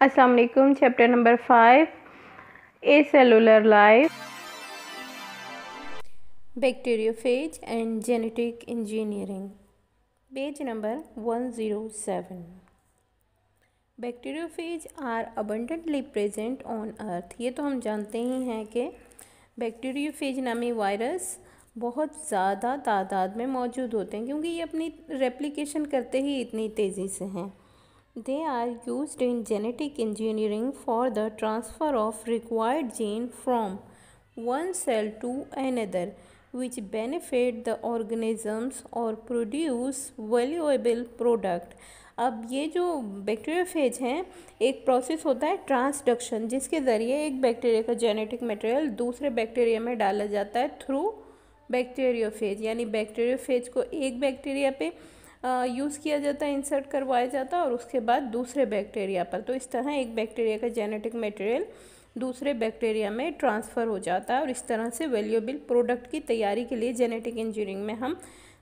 अस्सलाम वालेकुम chapter number five a cellular life bacteriophage and genetic engineering page number one zero seven bacteriophage are abundantly present on earth ये तो हम जानते ही हैं कि बैक्टीरियोफेज नामी वायरस बहुत ज़्यादा तादाद में मौजूद होते हैं, क्योंकि ये अपनी रेप्लिकेशन करते ही इतनी तेज़ी से हैं। They are used in genetic engineering for the transfer of required gene from one cell to another which benefit the organisms or produce valuable product अब ये जो बैक्टीरियोफेज हैं एक प्रोसेस होता है ट्रांसडक्शन जिसके ज़रिए एक बैक्टीरिया का जेनेटिक मटेरियल दूसरे बैक्टीरिया में डाला जाता है थ्रू बैक्टीरियोफेज यानी बैक्टीरियोफेज को एक बैक्टीरिया पे यूज़ किया जाता है इंसर्ट करवाया जाता है और उसके बाद दूसरे बैक्टीरिया पर। तो इस तरह एक बैक्टीरिया का जेनेटिक मटेरियल दूसरे बैक्टीरिया में ट्रांसफ़र हो जाता है और इस तरह से वैल्यूएबल प्रोडक्ट की तैयारी के लिए जेनेटिक इंजीनियरिंग में हम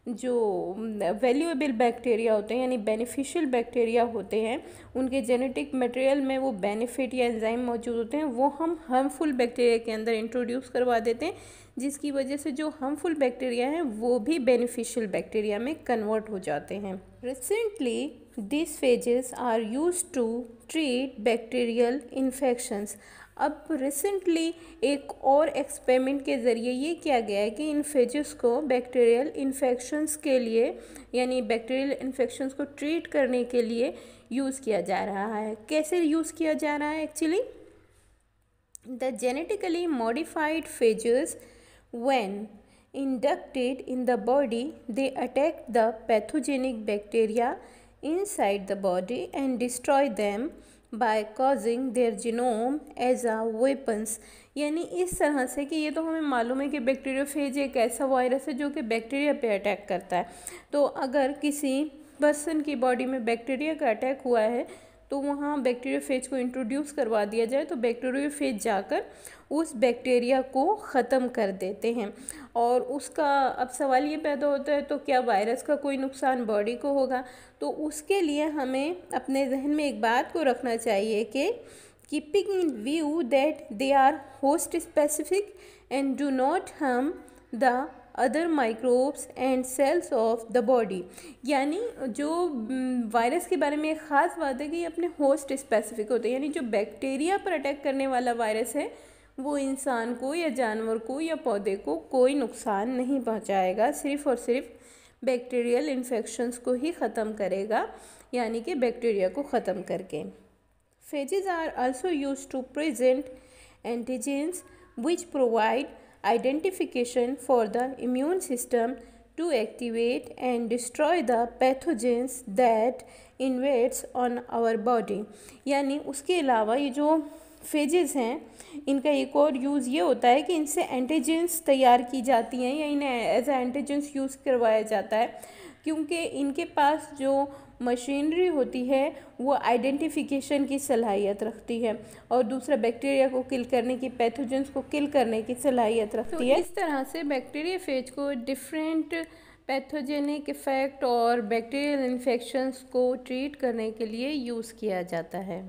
जो वैल्यूएबल बैक्टीरिया होते हैं, यानी बेनिफिशियल बैक्टीरिया होते हैं, उनके जेनेटिक मटेरियल में वो बेनिफिट या एंजाइम मौजूद होते हैं, वो हम हार्मफुल बैक्टीरिया के अंदर इंट्रोड्यूस करवा देते हैं, जिसकी वजह से जो हार्मफुल बैक्टीरिया हैं, वो भी बेनिफिशियल बैक्टीरिया में कन्वर्ट हो जाते हैं। Recently this phages are use to treat bacterial infections अब रिसेंटली एक और एक्सपेरिमेंट के ज़रिए ये किया गया है कि इन फेजेस को बैक्टीरियल इन्फेक्शंस के लिए, यानी बैक्टीरियल इन्फेक्शंस को ट्रीट करने के लिए यूज़ किया जा रहा है। कैसे यूज़ किया जा रहा है actually the genetically modified phages when inducted in the body, they attack the pathogenic bacteria inside the body and destroy them. By causing their genome as a weapons यानी इस तरह से कि ये तो हमें मालूम है कि बैक्टीरियोफेज एक ऐसा वायरस है जो कि बैक्टीरिया पे अटैक करता है। तो अगर किसी पर्सन की बॉडी में बैक्टीरिया का अटैक हुआ है तो वहाँ बैक्टीरियोफेज को इंट्रोड्यूस करवा दिया जाए तो बैक्टीरियोफेज जाकर उस बैक्टीरिया को ख़त्म कर देते हैं। और उसका, अब सवाल ये पैदा होता है तो क्या वायरस का कोई नुकसान बॉडी को होगा? तो उसके लिए हमें अपने जहन में एक बात को रखना चाहिए कि keeping in view that they are host specific and do not harm the other microbes and cells of the body यानी जो वायरस के बारे में एक ख़ास बात है कि ये अपने होस्ट स्पेसिफिक होते हैं। यानी जो बैक्टीरिया पर अटैक करने वाला वायरस है, वो इंसान को या जानवर को या पौधे को कोई नुकसान नहीं पहुंचाएगा। सिर्फ़ और सिर्फ़ बैक्टीरियल इन्फेक्शंस को ही ख़त्म करेगा, यानी कि बैक्टीरिया को ख़त्म करके। Phages are also use to present antigens which provide identification for the immune system to activate and destroy the pathogens that invades on our body यानी उसके अलावा ये जो फेजेस हैं इनका एक और यूज़ ये होता है कि इनसे एंटीजेंस तैयार की जाती हैं या इन्हें एज एंटीजेंस यूज़ करवाया जाता है क्योंकि इनके पास जो मशीनरी होती है वो आइडेंटिफिकेशन की सलाहियत रखती है और दूसरा बैक्टीरिया को किल करने की पैथोजेंस को किल करने की सलाहियत रखती तो है। इस तरह से बैक्टीरिया फ़ेज़ को डिफरेंट पैथोजेनिक इफ़ेक्ट और बैक्टीरियल इन्फेक्शंस को ट्रीट करने के लिए यूज़ किया जाता है।